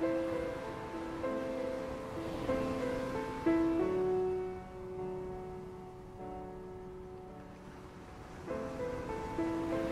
Thank you.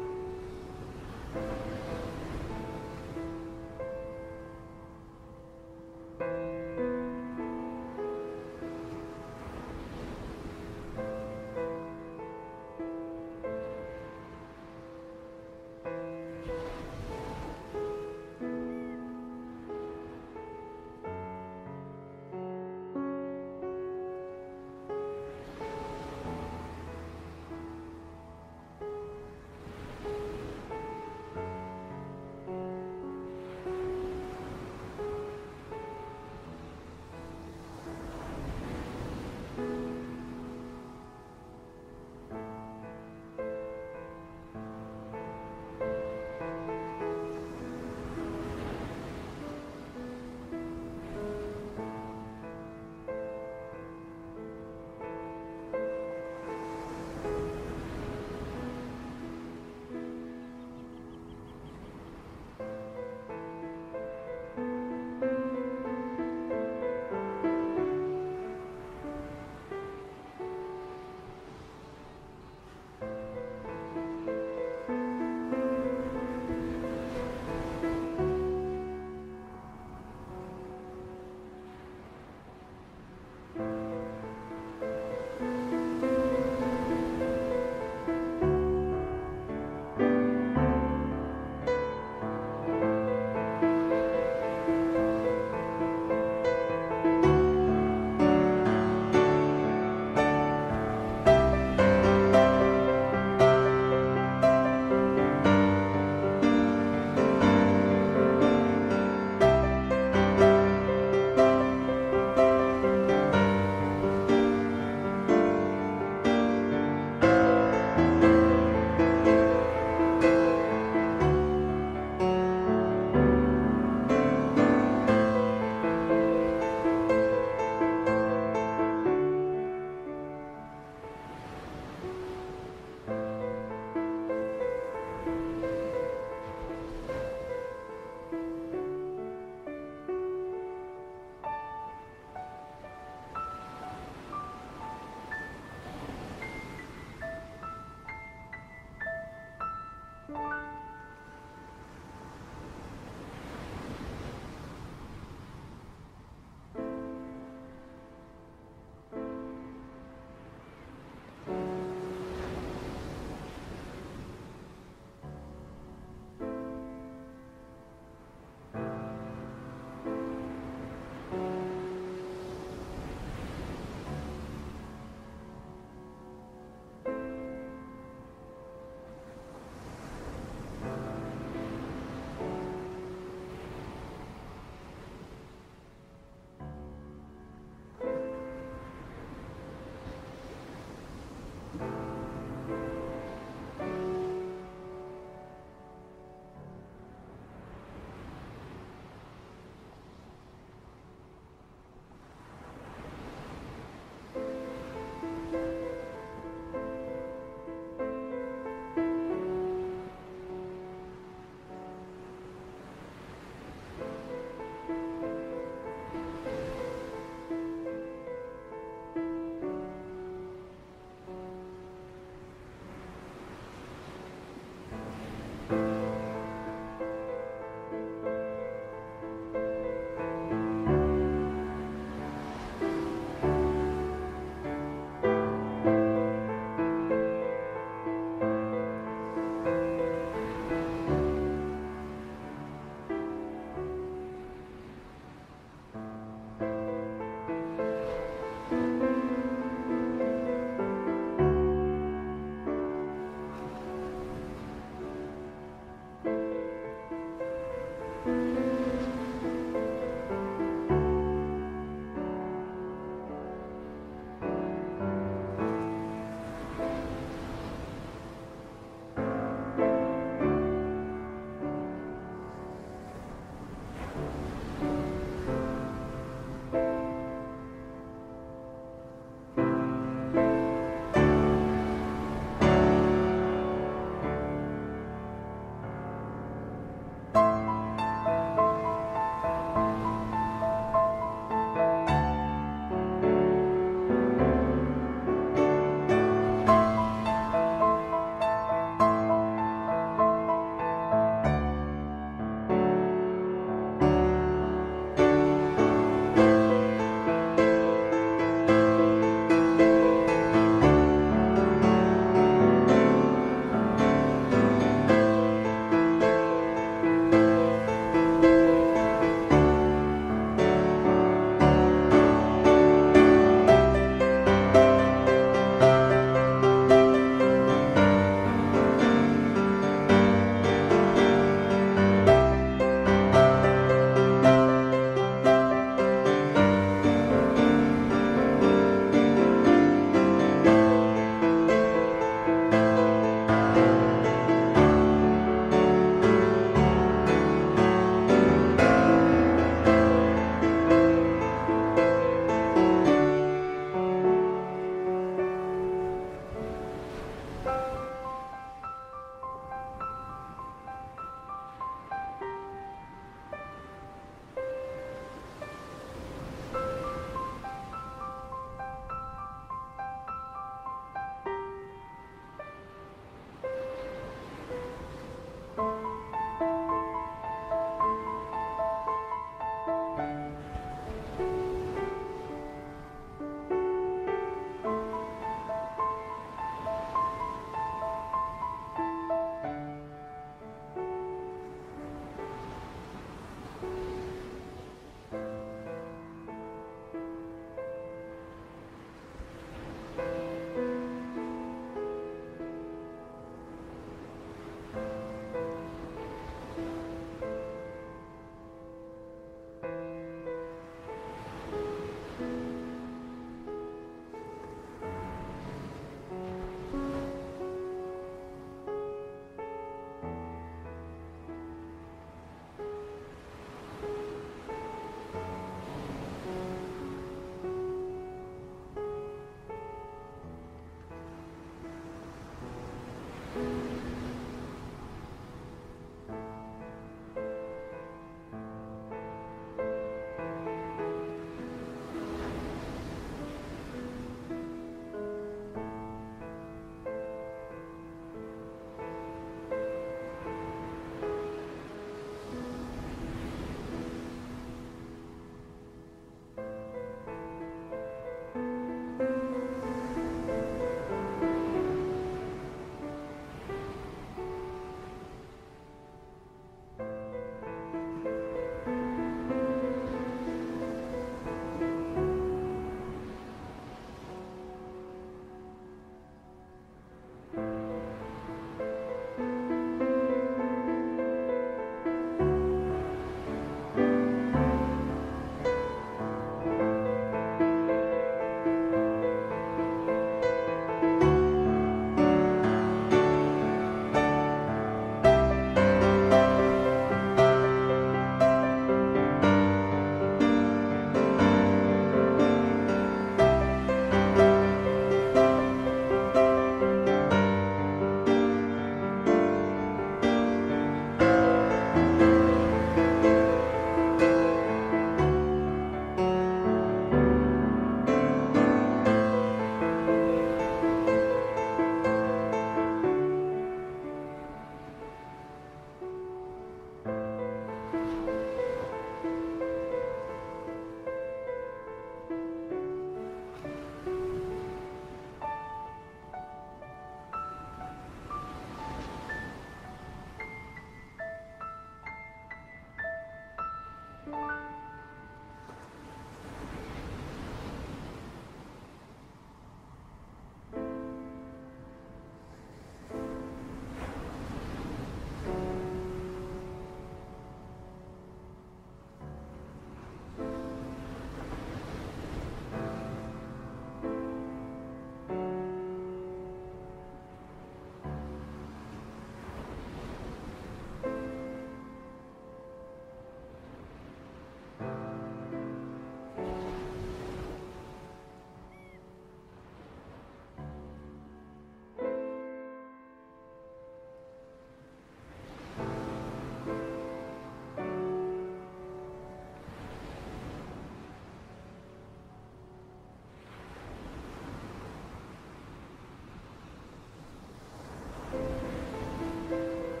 え?